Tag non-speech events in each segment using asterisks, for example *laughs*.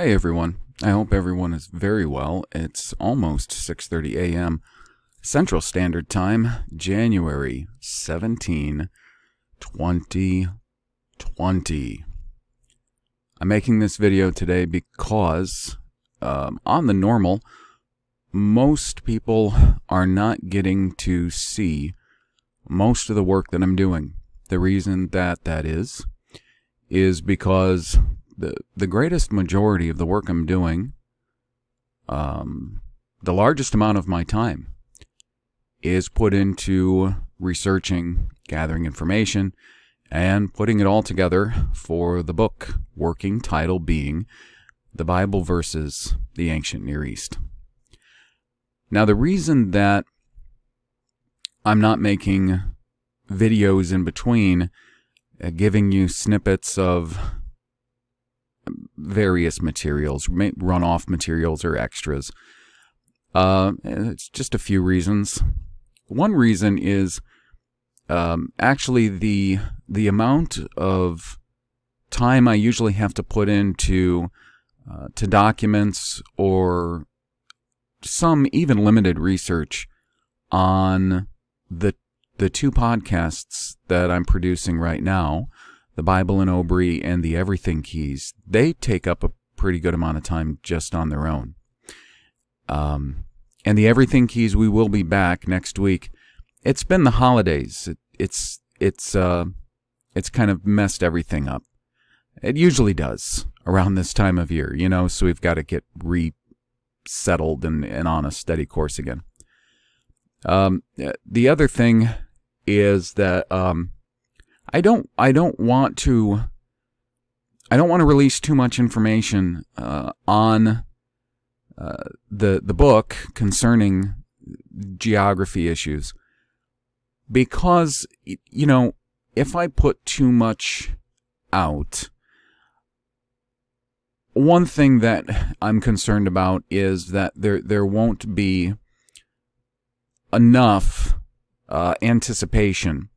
Hey everyone. I hope everyone is very well. It's almost 6:30 a.m. Central Standard Time, January 17, 2020. I'm making this video today because um, on the normal, most people are not getting to see most of the work that I'm doing. The reason that that is is because the the greatest majority of the work I'm doing, um, the largest amount of my time, is put into researching, gathering information, and putting it all together for the book. Working title being the Bible versus the Ancient Near East. Now, the reason that I'm not making videos in between, uh, giving you snippets of various materials, runoff materials or extras. Uh, it's just a few reasons. One reason is um, actually the the amount of time I usually have to put into uh, to documents or some even limited research on the the two podcasts that I'm producing right now the Bible and Obry, and the Everything Keys, they take up a pretty good amount of time just on their own. Um, and the Everything Keys, we will be back next week. It's been the holidays. It, it's it's uh, it's kind of messed everything up. It usually does around this time of year, you know. So we've got to get resettled and, and on a steady course again. Um, the other thing is that um, I don't I don't want to I don't want to release too much information uh, on uh, the the book concerning geography issues because you know if I put too much out one thing that I'm concerned about is that there there won't be enough uh, anticipation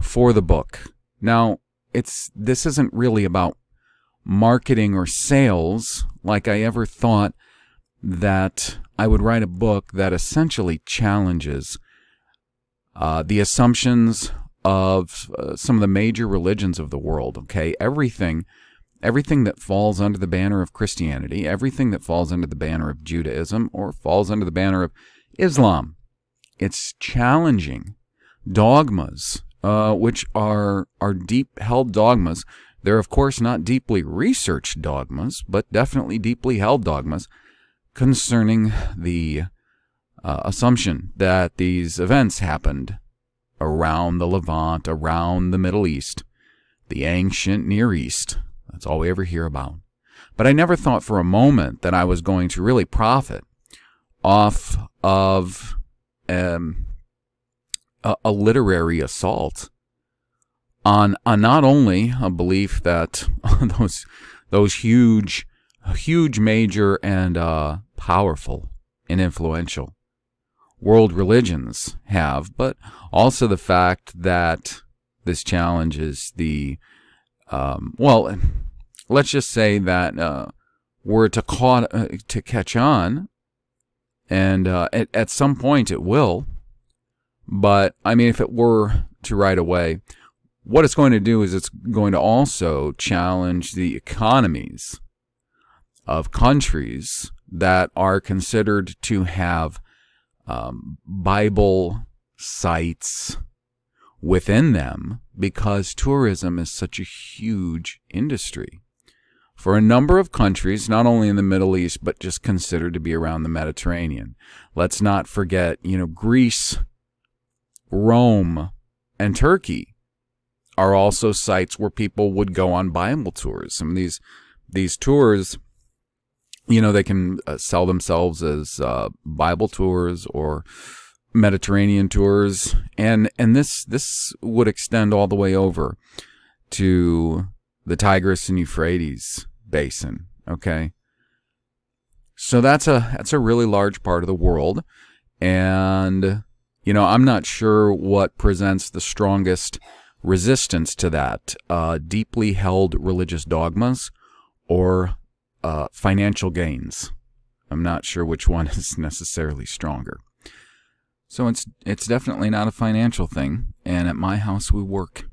for the book. Now, it's this isn't really about marketing or sales like I ever thought that I would write a book that essentially challenges uh, the assumptions of uh, some of the major religions of the world. Okay, everything, everything that falls under the banner of Christianity, everything that falls under the banner of Judaism or falls under the banner of Islam, it's challenging dogmas uh, which are are deep held dogmas. They're of course not deeply researched dogmas, but definitely deeply held dogmas concerning the uh, assumption that these events happened around the Levant, around the Middle East, the ancient Near East. That's all we ever hear about. But I never thought for a moment that I was going to really profit off of um, a, a literary assault on on not only a belief that *laughs* those those huge huge major and uh, powerful and influential world religions have, but also the fact that this challenges the um, well, let's just say that uh, were to caught uh, to catch on, and uh, at, at some point it will, but I mean, if it were to right away, what it's going to do is it's going to also challenge the economies of countries that are considered to have um, Bible sites within them because tourism is such a huge industry. For a number of countries, not only in the Middle East, but just considered to be around the Mediterranean. Let's not forget, you know, Greece Rome, and Turkey are also sites where people would go on Bible tours. Some of these these tours, you know, they can uh, sell themselves as uh, Bible tours or Mediterranean tours, and and this this would extend all the way over to the Tigris and Euphrates basin. Okay, so that's a that's a really large part of the world, and you know, I'm not sure what presents the strongest resistance to that uh, deeply held religious dogmas or uh, financial gains. I'm not sure which one *laughs* is necessarily stronger. So it's it's definitely not a financial thing. And at my house we work,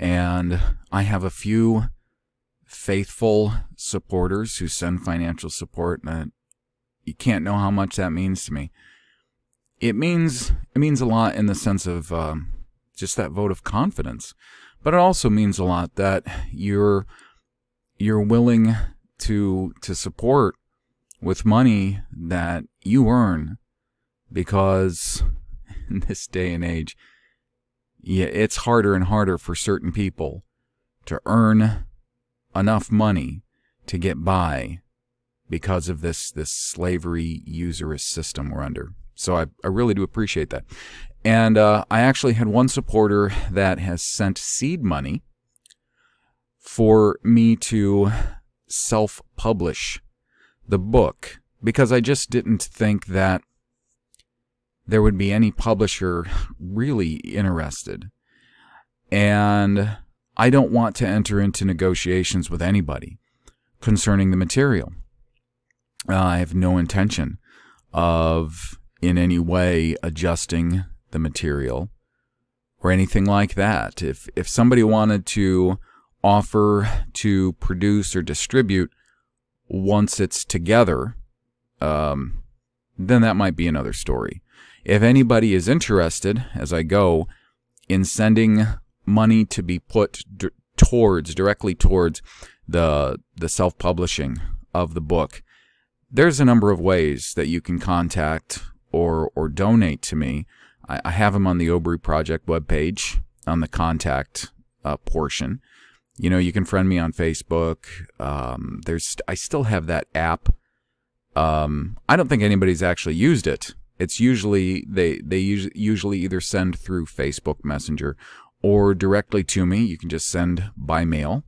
and I have a few faithful supporters who send financial support, and you can't know how much that means to me. It means it means a lot in the sense of um, just that vote of confidence, but it also means a lot that you're you're willing to to support with money that you earn because *laughs* in this day and age yeah it's harder and harder for certain people to earn enough money to get by because of this this slavery usurious system we're under so I, I really do appreciate that and uh, i actually had one supporter that has sent seed money for me to self publish the book because I just didn't think that there would be any publisher really interested. And I don't want to enter into negotiations with anybody concerning the material. Uh, I have no intention of in any way adjusting the material or anything like that. If if somebody wanted to offer to produce or distribute once it's together, um, then that might be another story. If anybody is interested, as I go, in sending money to be put d- towards directly towards the the self publishing of the book, there's a number of ways that you can contact or or donate to me. I, I have them on the Obry Project webpage on the contact uh, portion. You know, you can friend me on Facebook. Um, there's, I still have that app. Um, I don't think anybody's actually used it. It's usually they they usually either send through Facebook Messenger or directly to me. You can just send by mail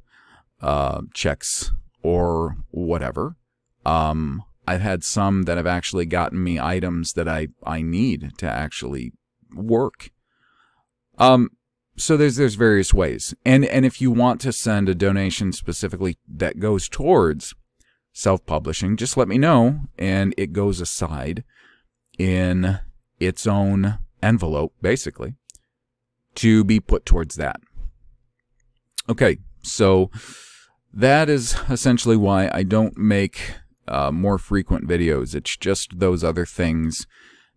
uh, checks or whatever. Um, I've had some that have actually gotten me items that I, I need to actually work. Um, so there's there's various ways, and and if you want to send a donation specifically that goes towards self-publishing, just let me know, and it goes aside in its own envelope, basically, to be put towards that. Okay, so that is essentially why I don't make uh, more frequent videos. It's just those other things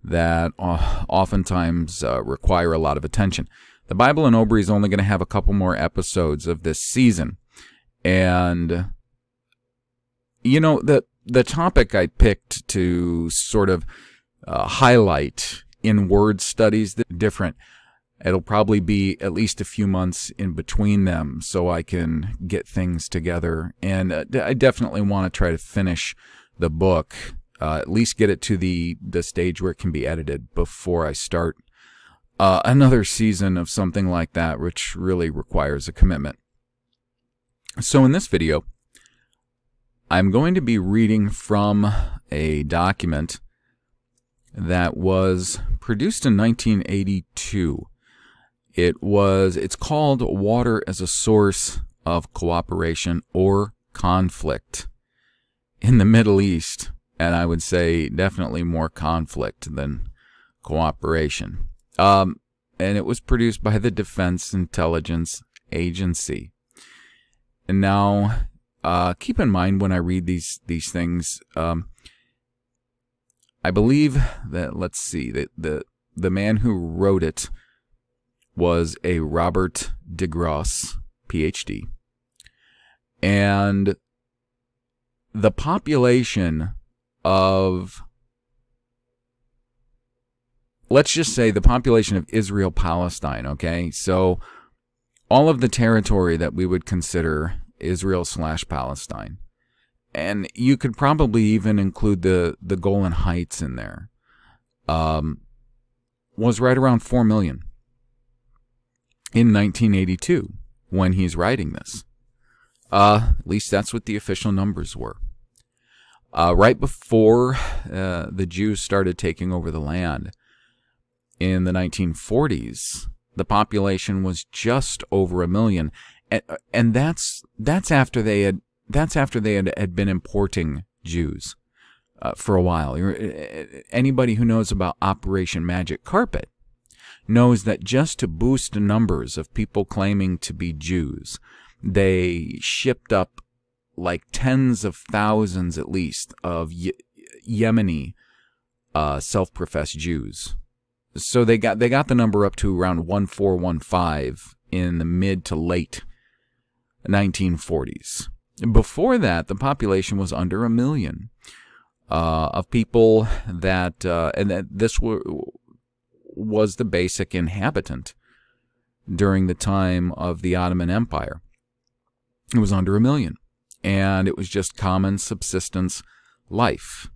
that uh, oftentimes uh, require a lot of attention. The Bible and Obry is only going to have a couple more episodes of this season. And you know, the the topic I picked to sort of uh, highlight in word studies that different. It'll probably be at least a few months in between them so I can get things together. And uh, I definitely want to try to finish the book, uh, at least get it to the, the stage where it can be edited before I start uh, another season of something like that, which really requires a commitment. So, in this video, I'm going to be reading from a document that was produced in 1982. It was it's called Water as a Source of Cooperation or Conflict in the Middle East, and I would say definitely more conflict than cooperation. Um, and it was produced by the Defense Intelligence Agency. And now, uh, keep in mind when I read these these things, um, I believe that let's see that the the man who wrote it was a Robert DeGrosse, PhD, and the population of let's just say the population of Israel Palestine, okay? So all of the territory that we would consider Israel slash Palestine. And you could probably even include the, the Golan Heights in there. Um, was right around 4 million in 1982 when he's writing this. Uh, at least that's what the official numbers were. Uh, right before uh, the Jews started taking over the land, in the 1940s, the population was just over a million. And, and that's, that's after they had, that's after they had, had been importing Jews uh, for a while. Anybody who knows about Operation Magic Carpet knows that just to boost the numbers of people claiming to be Jews, they shipped up like tens of thousands at least of Ye- Yemeni uh, self-professed Jews. So they got they got the number up to around 1415 in the mid to late 1940s. Before that, the population was under a million uh, of people that, uh, and that this was the basic inhabitant during the time of the Ottoman Empire. It was under a million, and it was just common subsistence life.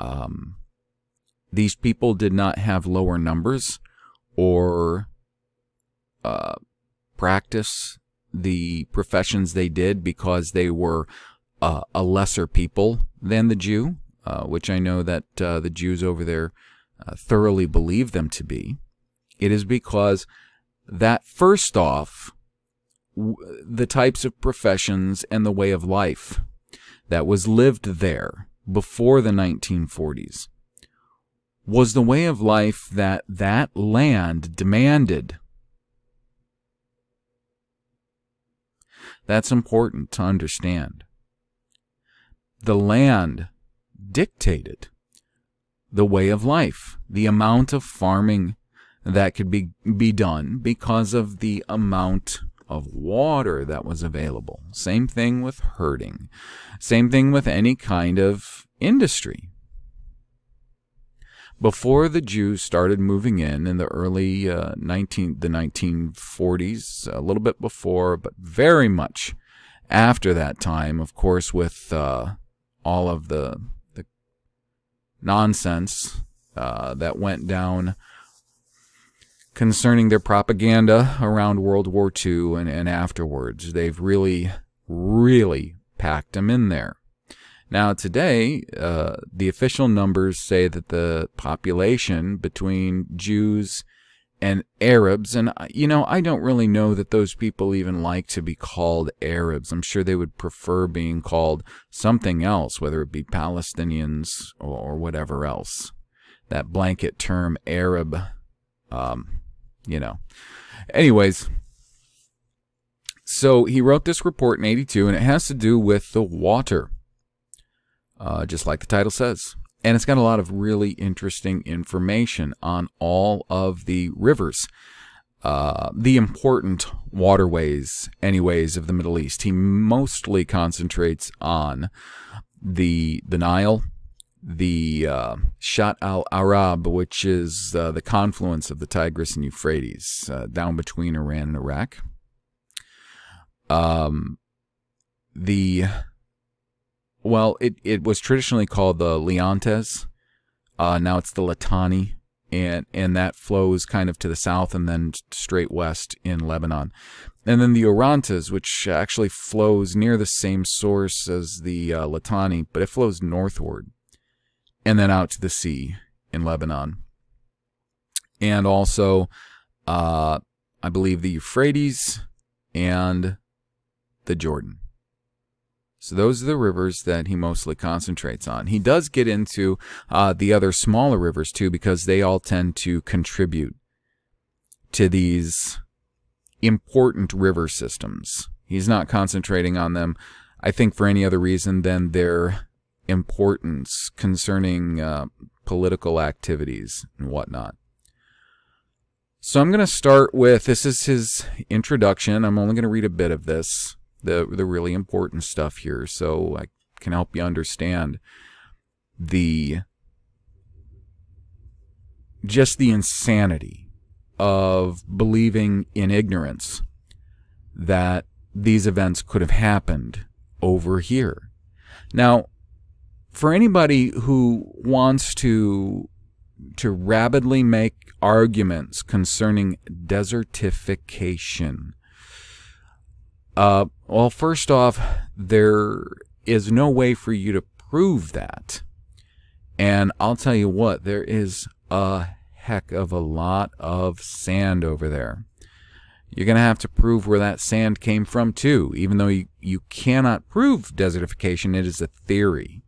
Um, these people did not have lower numbers or uh, practice the professions they did because they were uh, a lesser people than the Jew, uh, which I know that uh, the Jews over there uh, thoroughly believe them to be. It is because that, first off, w- the types of professions and the way of life that was lived there before the 1940s was the way of life that that land demanded. That's important to understand. The land dictated the way of life, the amount of farming that could be, be done because of the amount of water that was available. Same thing with herding. Same thing with any kind of industry before the Jews started moving in in the early uh, 19 the 1940s, a little bit before, but very much after that time, of course, with uh, all of the the nonsense uh, that went down concerning their propaganda around World War II and, and afterwards. They've really, really packed them in there. Now, today, uh, the official numbers say that the population between Jews and Arabs, and you know, I don't really know that those people even like to be called Arabs. I'm sure they would prefer being called something else, whether it be Palestinians or, whatever else. That blanket term Arab, um, you know. Anyways, so he wrote this report in 82, and it has to do with the water uh, just like the title says. And it's got a lot of really interesting information on all of the rivers, uh, the important waterways, anyways, of the Middle East. He mostly concentrates on the the Nile, the uh, Shatt al Arab, which is uh, the confluence of the Tigris and Euphrates uh, down between Iran and Iraq. Um, the well, it, it was traditionally called the Leontes. Uh, now it's the Litani, and and that flows kind of to the south and then straight west in Lebanon. And then the Orontes, which actually flows near the same source as the uh, Litani, but it flows northward and then out to the sea in Lebanon. And also, uh, I believe the Euphrates and the Jordan. So those are the rivers that he mostly concentrates on. He does get into uh, the other smaller rivers too, because they all tend to contribute to these important river systems. He's not concentrating on them, I think, for any other reason than their importance concerning uh, political activities and whatnot. So I'm going to start with this is his introduction. I'm only going to read a bit of this the the really important stuff here so I can help you understand the just the insanity of believing in ignorance that these events could have happened over here. Now, for anybody who wants to to rapidly make arguments concerning desertification, uh, well, first off, there is no way for you to prove that. And I'll tell you what, there is a heck of a lot of sand over there. you're going to have to prove where that sand came from too. Even though you, you cannot prove desertification, it is a theory.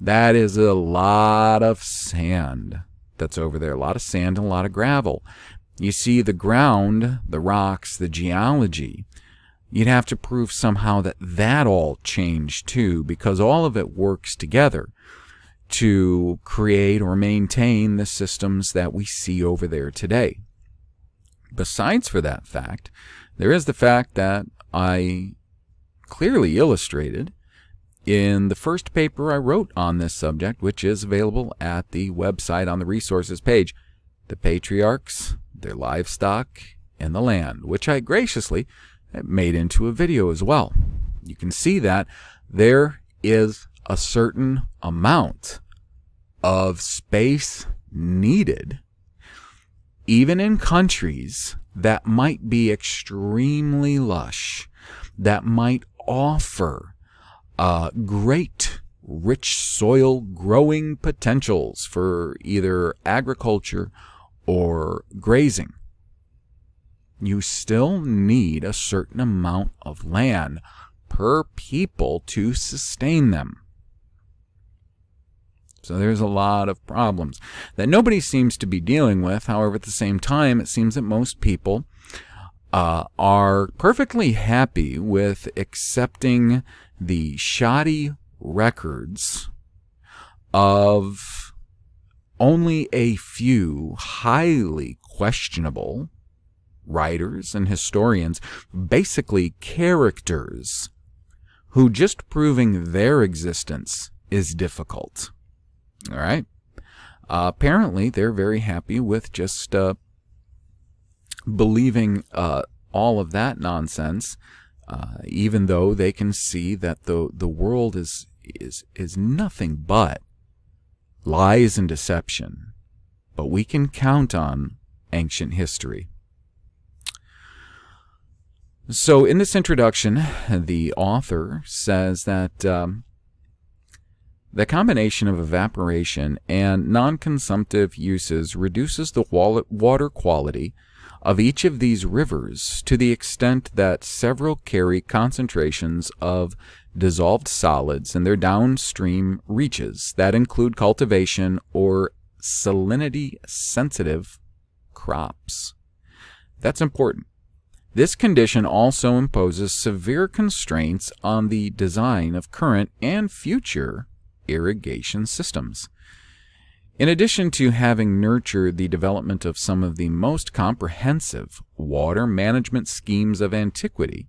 That is a lot of sand that's over there. A lot of sand and a lot of gravel. You see the ground, the rocks, the geology. You'd have to prove somehow that that all changed too, because all of it works together to create or maintain the systems that we see over there today. Besides for that fact, there is the fact that I clearly illustrated in the first paper I wrote on this subject, which is available at the website on the resources page, The Patriarchs, Their Livestock, and the Land, which I graciously made into a video as well. You can see that there is a certain amount of space needed, even in countries that might be extremely lush, that might offer uh, great rich soil growing potentials for either agriculture or grazing. You still need a certain amount of land per people to sustain them. So there's a lot of problems that nobody seems to be dealing with. However, at the same time, it seems that most people uh, are perfectly happy with accepting the shoddy records of only a few highly questionable writers and historians, basically characters, who just proving their existence is difficult. All right. Uh, apparently, they're very happy with just uh, believing uh, all of that nonsense, uh, even though they can see that the the world is is is nothing but lies and deception. But we can count on ancient history. So, in this introduction, the author says that um, the combination of evaporation and non consumptive uses reduces the water quality of each of these rivers to the extent that several carry concentrations of dissolved solids in their downstream reaches that include cultivation or salinity sensitive crops. That's important. This condition also imposes severe constraints on the design of current and future irrigation systems. In addition to having nurtured the development of some of the most comprehensive water management schemes of antiquity,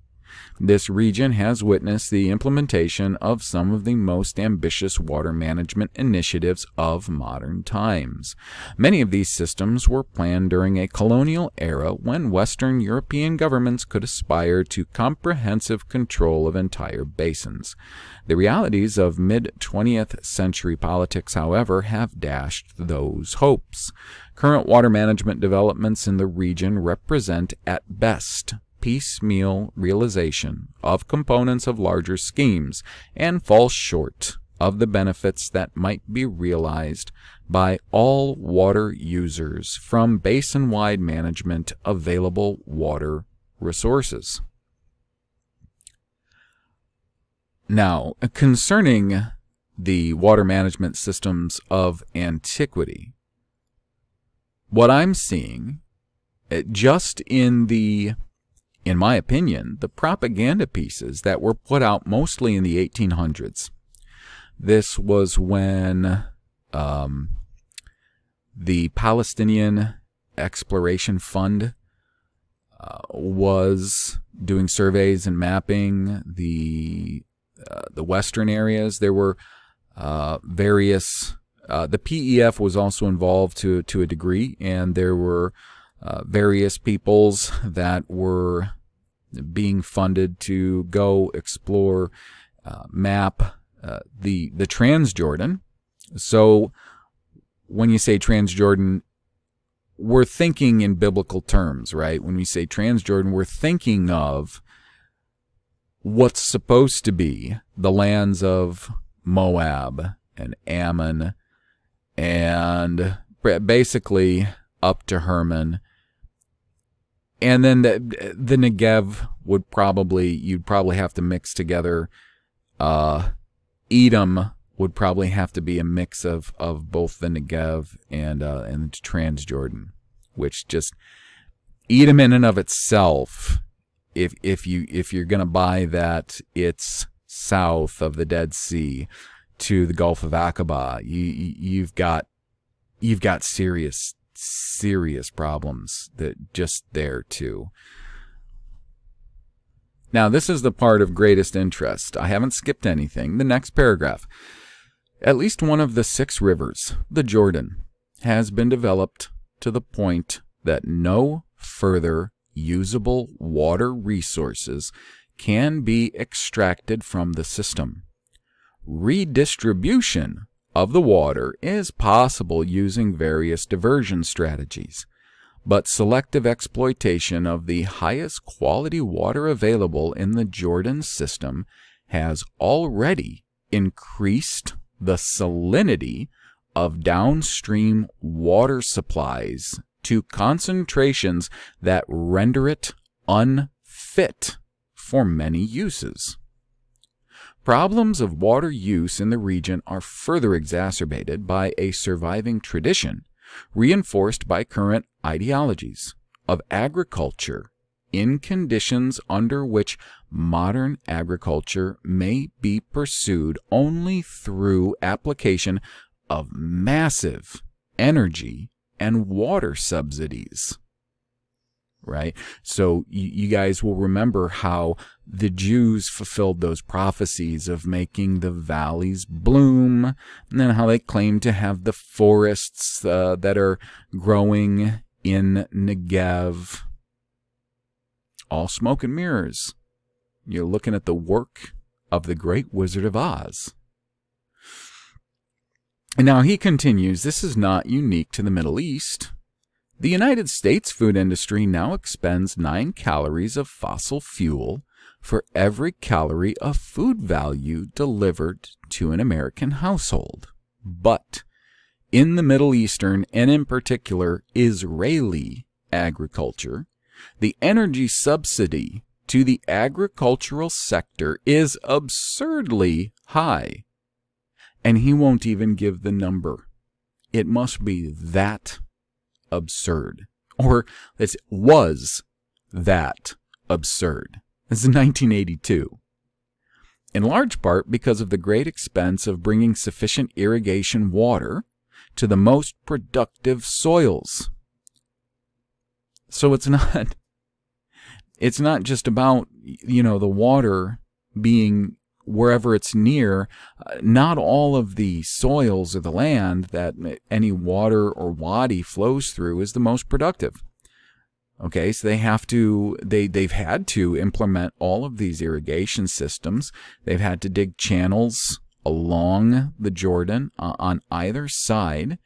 this region has witnessed the implementation of some of the most ambitious water management initiatives of modern times. Many of these systems were planned during a colonial era when Western European governments could aspire to comprehensive control of entire basins. The realities of mid 20th century politics, however, have dashed those hopes. Current water management developments in the region represent, at best, piecemeal realization of components of larger schemes and falls short of the benefits that might be realized by all water users from basin wide management available water resources. Now, concerning the water management systems of antiquity, what I'm seeing eh, just in the in my opinion, the propaganda pieces that were put out mostly in the 1800s. This was when um, the Palestinian Exploration Fund uh, was doing surveys and mapping the uh, the western areas. There were uh, various. Uh, the PEF was also involved to to a degree, and there were uh, various peoples that were being funded to go explore, uh, map uh, the the Transjordan. So when you say Transjordan, we're thinking in biblical terms, right? When we say Transjordan, we're thinking of what's supposed to be the lands of Moab and Ammon and basically up to Hermon and then the the Negev would probably you'd probably have to mix together. Uh, Edom would probably have to be a mix of of both the Negev and uh, and Transjordan, which just Edom in and of itself, if if you if you're gonna buy that, it's south of the Dead Sea to the Gulf of Aqaba. You you've got you've got serious serious problems that just there too. Now, this is the part of greatest interest. I haven't skipped anything. The next paragraph. At least one of the six rivers, the Jordan, has been developed to the point that no further usable water resources can be extracted from the system. Redistribution of the water is possible using various diversion strategies, but selective exploitation of the highest quality water available in the Jordan system has already increased the salinity of downstream water supplies to concentrations that render it unfit for many uses. Problems of water use in the region are further exacerbated by a surviving tradition, reinforced by current ideologies, of agriculture in conditions under which modern agriculture may be pursued only through application of massive energy and water subsidies right? So you, you, guys will remember how the Jews fulfilled those prophecies of making the valleys bloom, and then how they claim to have the forests uh, that are growing in Negev. All smoke and mirrors. You're looking at the work of the great Wizard of Oz. And now he continues, this is not unique to the Middle East. The United States food industry now expends 9 calories of fossil fuel for every calorie of food value delivered to an American household. But in the Middle Eastern, and in particular Israeli agriculture, the energy subsidy to the agricultural sector is absurdly high. And he won't even give the number. It must be that absurd. Or it was that absurd. This is 1982. In large part because of the great expense of bringing sufficient irrigation water to the most productive soils. So it's *laughs* not it's not just about you know the water being wherever it's near, uh, not all of the soils of the land that any water or wadi flows through is the most productive. Okay, so they have to they they've had to implement all of these irrigation systems. They've had to dig channels along the Jordan uh, on either side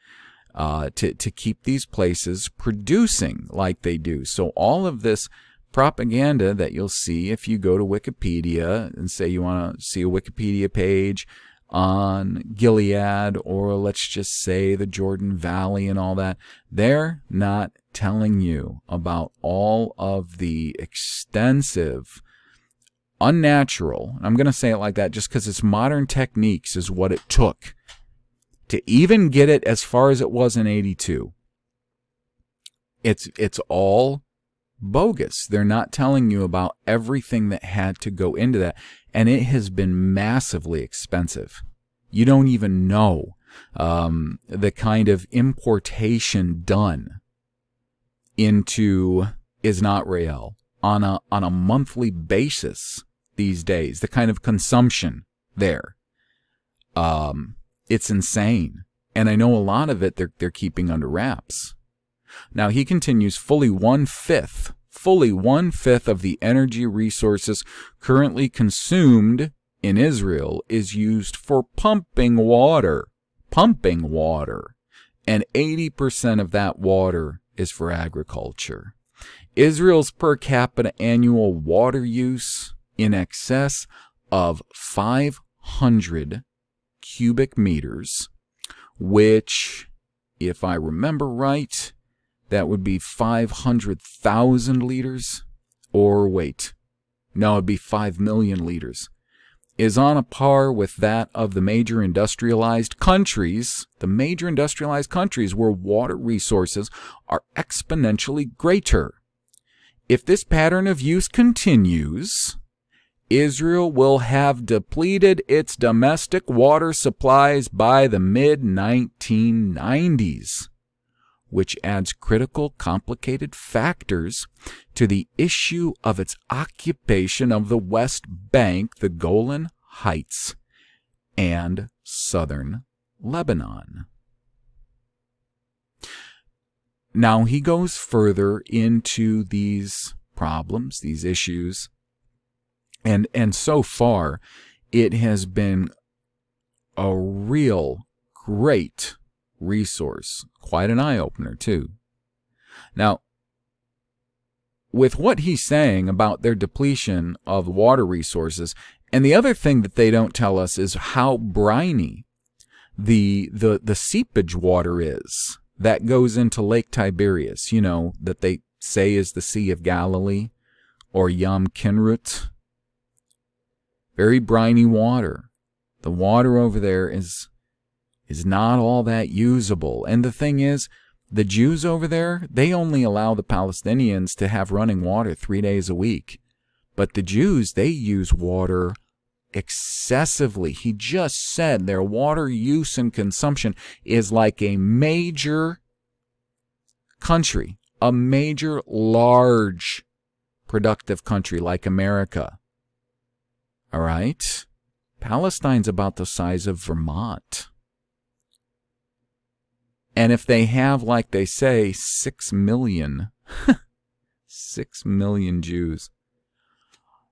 uh, to to keep these places producing like they do. So all of this propaganda that you'll see if you go to Wikipedia and say you want to see a Wikipedia page on Gilead or let's just say the Jordan Valley and all that. They're not telling you about all of the extensive, unnatural, I'm going to say it like that just because it's modern techniques is what it took to even get it as far as it was in 82. It's, it's all bogus. They're not telling you about everything that had to go into that. And it has been massively expensive. You don't even know um, the kind of importation done into is not real on a on a monthly basis these days. The kind of consumption there, um, it's insane. And I know a lot of it they're they're keeping under wraps. Now he continues fully one fifth, fully one fifth of the energy resources currently consumed in Israel is used for pumping water. Pumping water. And 80% of that water is for agriculture. Israel's per capita annual water use in excess of 500 cubic meters, which, if I remember right, that would be 500,000 liters, or wait, no, it'd be 5 million liters, is on a par with that of the major industrialized countries, the major industrialized countries where water resources are exponentially greater. If this pattern of use continues, Israel will have depleted its domestic water supplies by the mid 1990s, which adds critical, complicated factors to the issue of its occupation of the West Bank, the Golan Heights, and southern Lebanon. Now he goes further into these problems, these issues, and and so far it has been a real great resource, quite an eye opener too. Now, with what he's saying about their depletion of water resources, and the other thing that they don't tell us is how briny the the the seepage water is that goes into Lake Tiberias, you know, that they say is the Sea of Galilee or Yam Kinneret. Very briny water. The water over there is is not all that usable. And the thing is, the Jews over there, they only allow the Palestinians to have running water 3 days a week. But the Jews, they use water excessively. He just said their water use and consumption is like a major country, a major, large, productive country like America. All right? Palestine's about the size of Vermont. And if they have, like they say, six million, *laughs* six million Jews,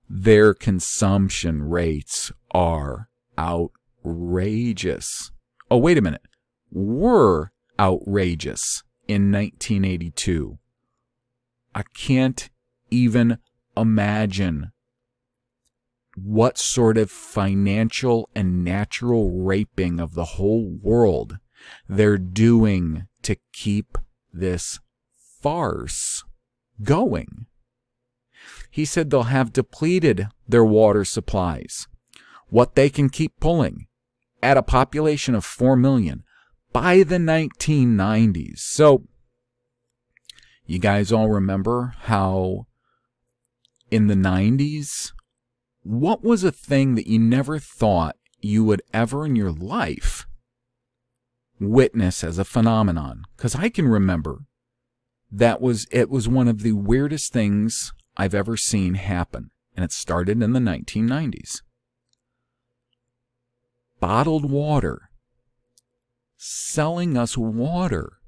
their consumption rates are outrageous. Oh, wait a minute. Were outrageous in 1982. I can't even imagine what sort of financial and natural raping of the whole world they're doing to keep this farce going. He said they'll have depleted their water supplies, what they can keep pulling, at a population of 4 million by the 1990s. So, you guys all remember how in the 90s, what was a thing that you never thought you would ever in your life witness as a phenomenon? Because I can remember that was it was one of the weirdest things I've ever seen happen, and it started in the 1990s. Bottled water. Selling us water.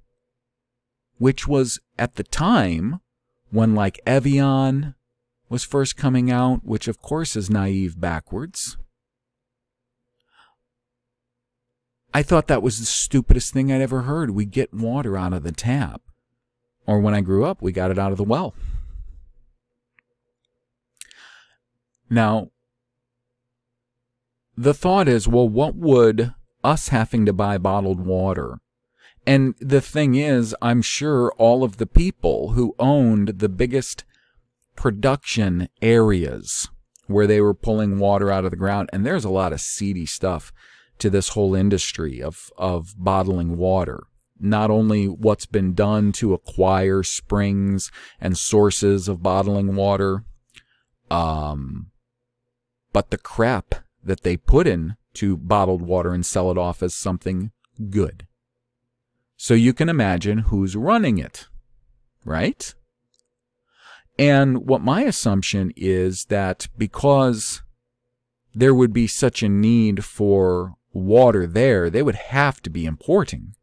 Which was at the time when, like, Evian was first coming out, which of course is naive backwards. I thought that was the stupidest thing I'd ever heard. We get water out of the tap. Or when I grew up, we got it out of the well. Now, the thought is, well, what would us having to buy bottled water? And the thing is, I'm sure all of the people who owned the biggest production areas where they were pulling water out of the ground, and there's a lot of seedy stuff to this whole industry of, of bottling water. Not only what's been done to acquire springs and sources of bottling water, um, but the crap that they put in to bottled water and sell it off as something good. So you can imagine who's running it, right? And what my assumption is that because there would be such a need for water there, they would have to be importing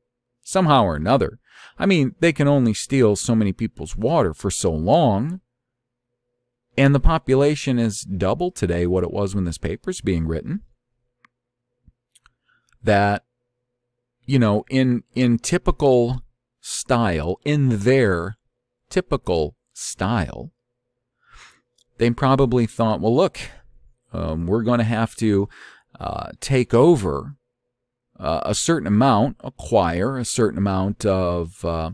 somehow or another. I mean, they can only steal so many people's water for so long. And the population is double today what it was when this paper is being written. That, you know, in, in typical style, in their typical style, they probably thought, well, look, um, we're going to have to uh, take over uh, a certain amount, acquire a certain amount of uh,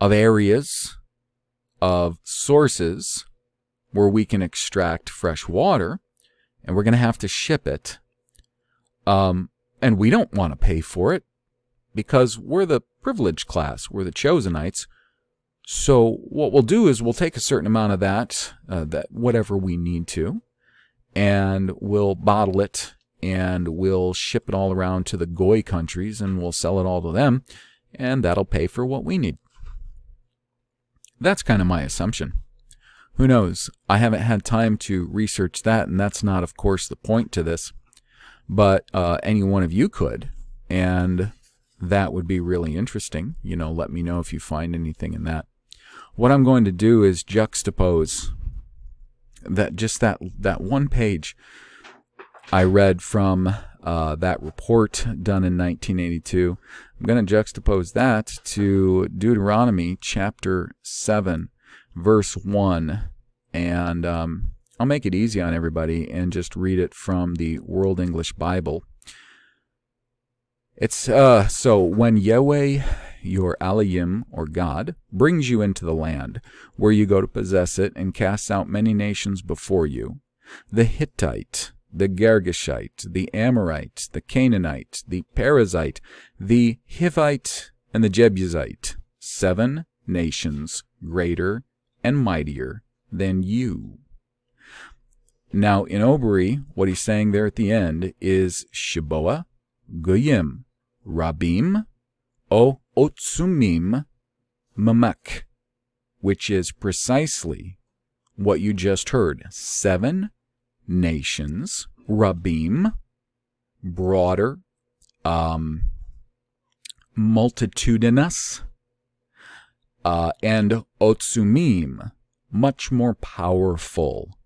of areas of sources where we can extract fresh water, and we're going to have to ship it. Um, and we don't want to pay for it because we're the privileged class, we're the chosenites. So what we'll do is we'll take a certain amount of that, uh, that whatever we need to, and we'll bottle it and we'll ship it all around to the goy countries and we'll sell it all to them, and that'll pay for what we need. That's kind of my assumption. Who knows? I haven't had time to research that, and that's not, of course, the point to this. But uh, any one of you could, and that would be really interesting. You know, let me know if you find anything in that. What I'm going to do is juxtapose that just that that one page I read from uh, that report done in 1982. I'm going to juxtapose that to Deuteronomy chapter 7, verse 1. And um, I'll make it easy on everybody and just read it from the World English Bible. It's uh, so when Yahweh, your Elohim or God, brings you into the land where you go to possess it and casts out many nations before you, the Hittite, the Girgashite, the Amorite, the Canaanite, the Perizzite, the Hivite, and the Jebusite, seven nations greater and mightier than you. Now, in Obry, what he's saying there at the end is Shiboa, Goyim, Rabim, O Otsumim, Mamek, which is precisely what you just heard. Seven nations, Rabim, broader, um, multitudinous, uh, and Otsumim, much more powerful.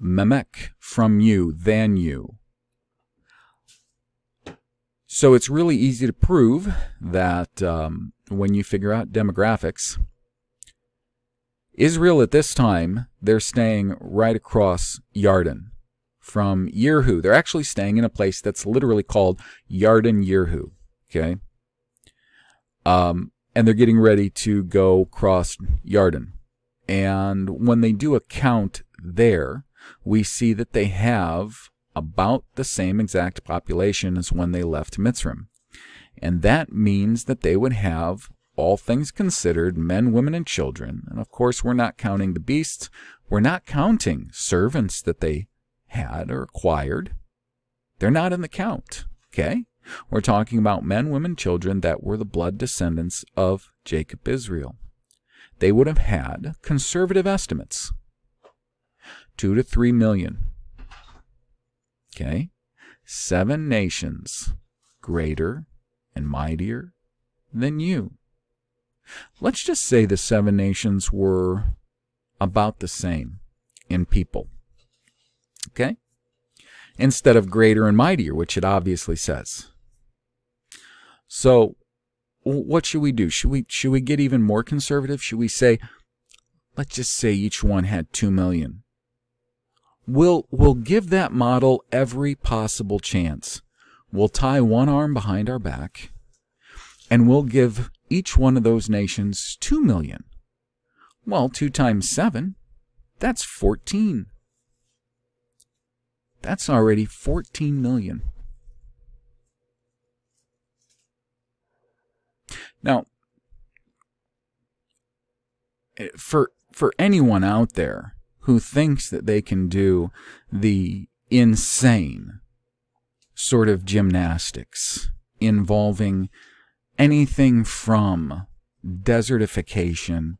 Memek, from you, than you. So it's really easy to prove that um, when you figure out demographics, Israel at this time, they're staying right across Yarden from Yerhu. They're actually staying in a place that's literally called Yarden Yerhu. Okay. Um, and they're getting ready to go cross Yarden. And when they do a count there, we see that they have about the same exact population as when they left Mitzrayim. And that means that they would have all things considered, men, women, and children. And of course, we're not counting the beasts. We're not counting servants that they had or acquired. They're not in the count. Okay? We're talking about men, women, children that were the blood descendants of Jacob Israel. They would have had conservative estimates two to three million. Okay? Seven nations greater and mightier than you. Let's just say the seven nations were about the same in people. Okay? Instead of greater and mightier, which it obviously says. So, what should we do? Should we should we get even more conservative? Should we say let's just say each one had 2 million. We'll we'll give that model every possible chance. We'll tie one arm behind our back and we'll give each one of those nations 2 million. Well, 2 times 7, that's 14. That's already 14 million. Now, eh, for for anyone out there who thinks that they can do the insane sort of gymnastics involving anything from desertification.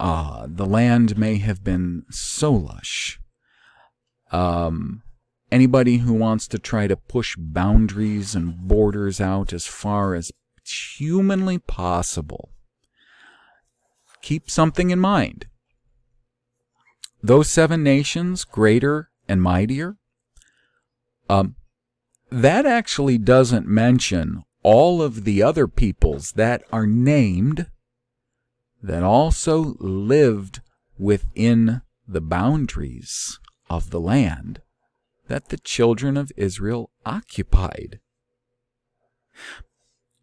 Uh, the land may have been so lush. Um, anybody who wants to try to push boundaries and borders out as far as humanly possible, keep something in mind. Those seven nations, greater and mightier, um, that actually doesn't mention all of the other peoples that are named that also lived within the boundaries of the land that the children of Israel occupied.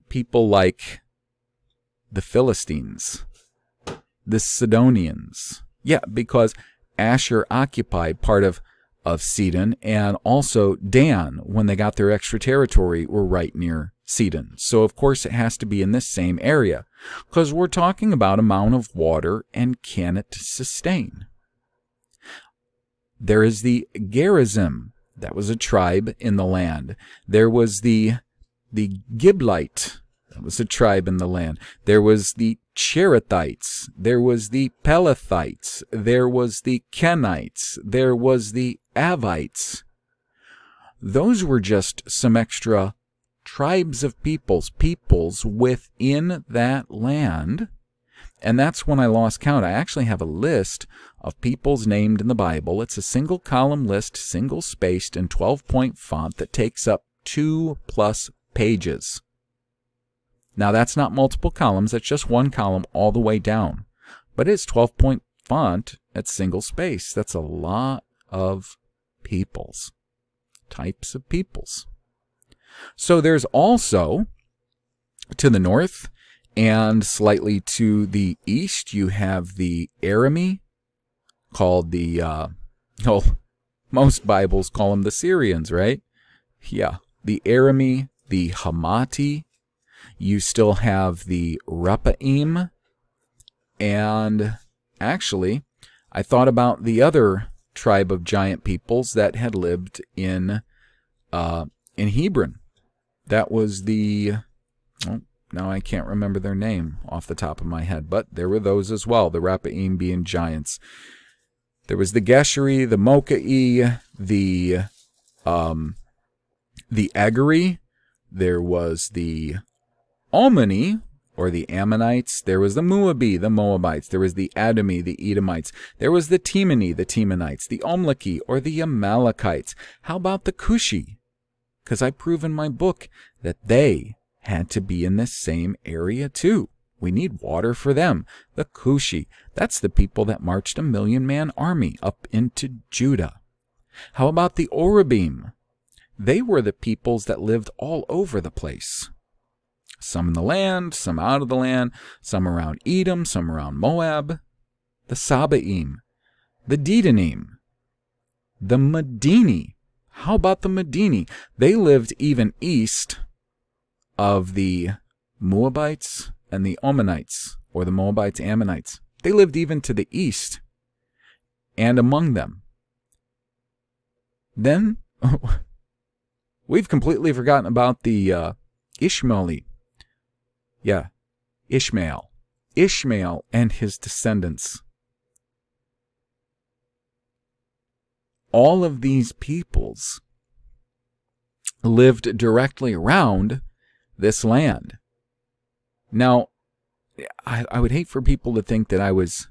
People like the Philistines, the Sidonians. Yeah, because Asher occupied part of, of Sidon, and also Dan, when they got their extra territory, were right near Sidon. So, of course, it has to be in this same area, because we're talking about amount of water and can it sustain. There is the Gerizim. That was a tribe in the land. There was the the Giblite. Was a tribe in the land. There was the Cherethites. There was the Pelethites. There was the Kenites. There was the Avites. Those were just some extra tribes of peoples, peoples within that land. And that's when I lost count. I actually have a list of peoples named in the Bible. It's a single column list, single spaced in 12 point font that takes up two plus pages. Now that's not multiple columns, that's just one column all the way down. But it's 12 point font at single space. That's a lot of peoples, types of peoples. So there's also to the north and slightly to the east, you have the Arami, called the, uh, oh, *laughs* most Bibles call them the Syrians, right? Yeah. The Arami, the Hamati. You still have the Rephaim. And actually, I thought about the other tribe of giant peoples that had lived in uh, in Hebron. That was the oh, now I can't remember their name off the top of my head, but there were those as well. The Rephaim being giants. There was the Geshuri, the Mokai, the um, the Agari. There was the Almani, or the Ammonites. There was the Moabi, the Moabites. There was the Adami, the Edomites. There was the Temani, the Temanites. The Omlaki, or the Amalekites. How about the Cushi? Because I prove in my book that they had to be in this same area too. We need water for them. The Cushi, that's the people that marched a million man army up into Judah. How about the Orabim? They were the peoples that lived all over the place. Some in the land, some out of the land, some around Edom, some around Moab. The Sabaim, the Dedanim, the Medini. How about the Medini? They lived even east of the Moabites and the Ammonites, or the Moabites, Ammonites. They lived even to the east and among them. Then *laughs* we've completely forgotten about the uh. Yeah, Ishmael. Ishmael and his descendants. All of these peoples lived directly around this land. Now, I, I would hate for people to think that I was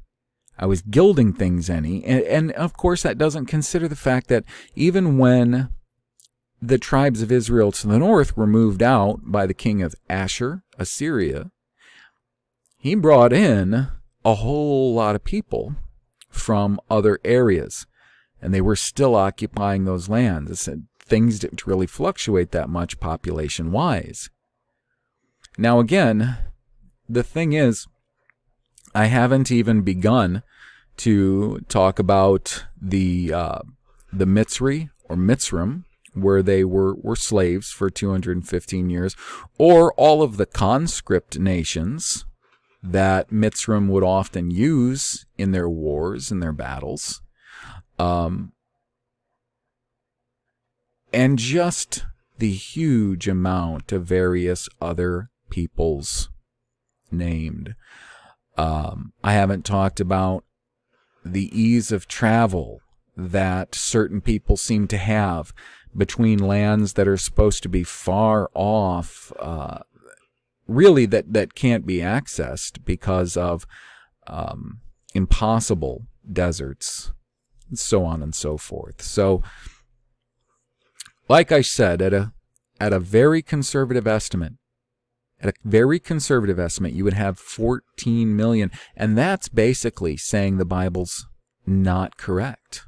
I was gilding things any, and, and of course that doesn't consider the fact that even when the tribes of Israel to the north were moved out by the king of Asher, Assyria, he brought in a whole lot of people from other areas, and they were still occupying those lands. Things didn't really fluctuate that much population wise. Now, again, the thing is, I haven't even begun to talk about the uh, the Mitzri or Mitzrim, where they were, were slaves for 215 years, or all of the conscript nations that Mitzrim would often use in their wars and their battles. Um, and just the huge amount of various other peoples named. Um, I haven't talked about the ease of travel that certain people seem to have between lands that are supposed to be far off, uh, really that, that can't be accessed because of um, impossible deserts, so on and so forth. So, like I said, at a at a very conservative estimate, at a very conservative estimate, you would have 14 million. And that's basically saying the Bible's not correct.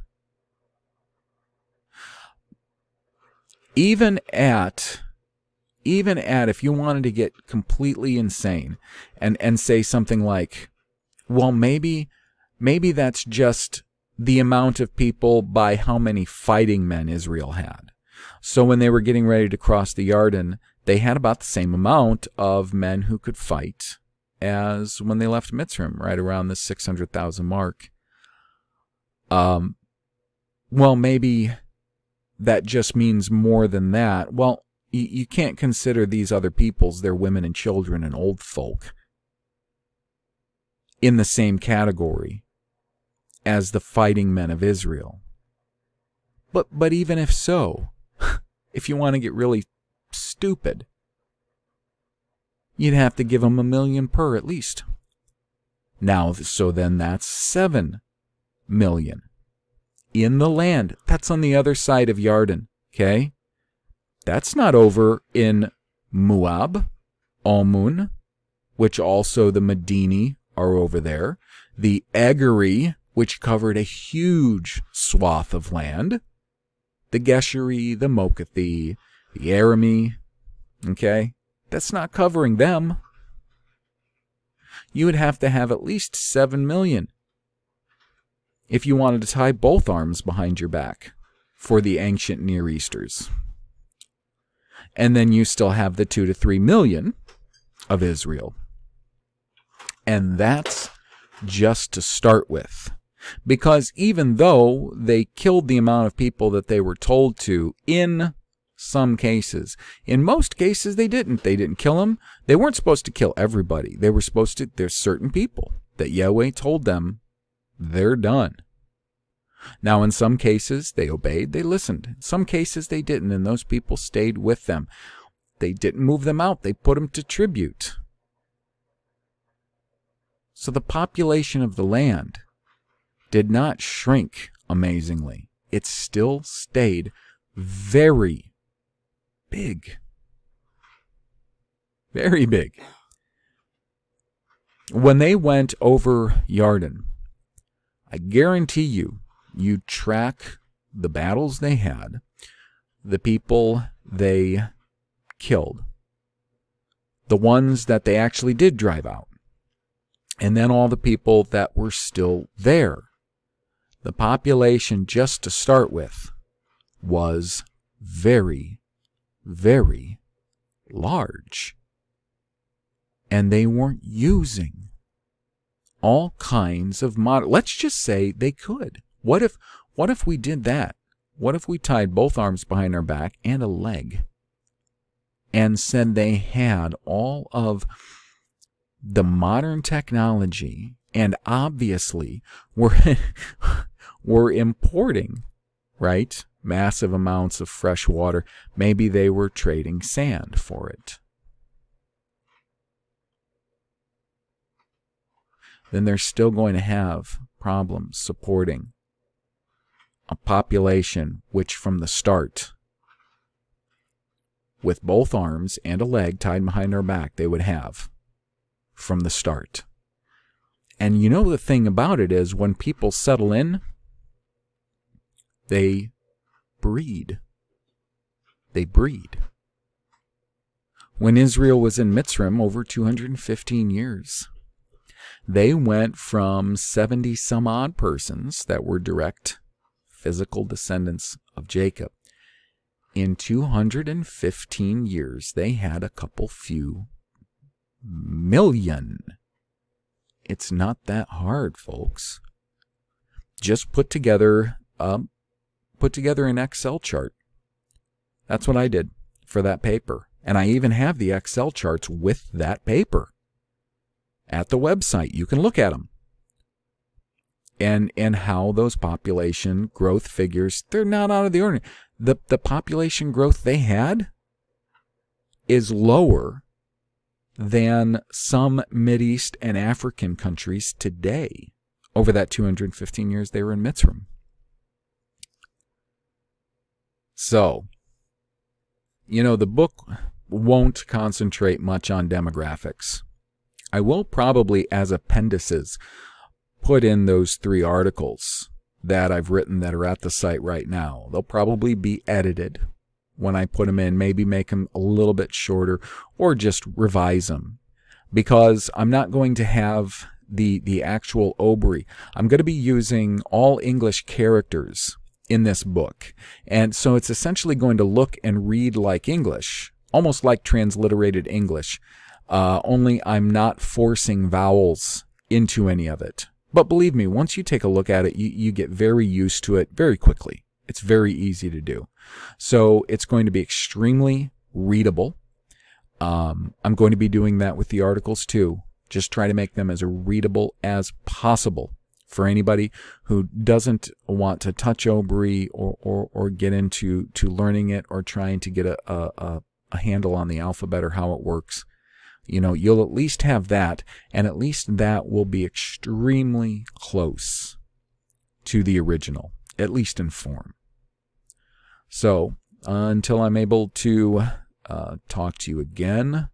Even at even at if you wanted to get completely insane and and say something like well maybe maybe that's just the amount of people by how many fighting men Israel had. So when they were getting ready to cross the Yarden, they had about the same amount of men who could fight as when they left Mitzrayim, right around the 600,000 mark. Um, well, maybe that just means more than that. Well, you, can't consider these other peoples, their women and children and old folk, in the same category as the fighting men of Israel. But, but even if so, *laughs* if you want to get really stupid, you'd have to give them a million per at least. Now, so then that's seven million in the land. That's on the other side of Yarden, okay? That's not over in Moab, Ammon, which also the Medini are over there. The Egeri, which covered a huge swath of land. The Geshuri, the Mokathi, the Arami, okay? That's not covering them. You would have to have at least 7 million if you wanted to tie both arms behind your back for the ancient Near Easters. And then you still have the 2 to 3 million of Israel. And that's just to start with. Because even though they killed the amount of people that they were told to in some cases, in most cases they didn't. They didn't kill them. They weren't supposed to kill everybody. They were supposed to, there's certain people that Yahweh told them they're done. Now, in some cases, they obeyed, they listened. In some cases, they didn't, and those people stayed with them. They didn't move them out, they put them to tribute. So the population of the land did not shrink amazingly. It still stayed very big. Very big. When they went over Yarden, I guarantee you, you track the battles they had, the people they killed, the ones that they actually did drive out, and then all the people that were still there. The population, just to start with, was very, very large. And they weren't using all kinds of modern. Let's just say they could. What if what if we did that? What if we tied both arms behind our back and a leg and said they had all of the modern technology and obviously we're *laughs* we're importing, right? Massive amounts of fresh water. Maybe they were trading sand for it. Then they're still going to have problems supporting a population which from the start with both arms and a leg tied behind their back they would have from the start. And you know the thing about it is when people settle in, they breed. They breed. When Israel was in Mitzrayim over 215 years, they went from 70 some odd persons that were direct physical descendants of Jacob. In 215 years, they had a couple few million. It's not that hard, folks. Just put together um, put together an Excel chart. That's what I did for that paper. And I even have the Excel charts with that paper at the website. You can look at them and and how those population growth figures they're not out of the ordinary. The the population growth they had is lower than some East and African countries today over that 215 years they were in Mitzrayim. So, you know, the book won't concentrate much on demographics. I will probably, as appendices, put in those three articles that I've written that are at the site right now. They'll probably be edited when I put them in, maybe make them a little bit shorter or just revise them because I'm not going to have the, the actual Obry. I'm going to be using all English characters in this book. And so it's essentially going to look and read like English, almost like transliterated English. Uh, only I'm not forcing vowels into any of it. But believe me, once you take a look at it, you, you get very used to it very quickly. It's very easy to do. So it's going to be extremely readable. Um, I'm going to be doing that with the articles too. Just try to make them as readable as possible for anybody who doesn't want to touch Obry or, or, or get into to learning it or trying to get a, a, a handle on the alphabet or how it works. You know, you'll at least have that, and at least that will be extremely close to the original, at least in form. So, uh, until I'm able to uh, talk to you again,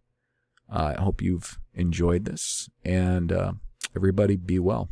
I hope you've enjoyed this, and uh, everybody be well.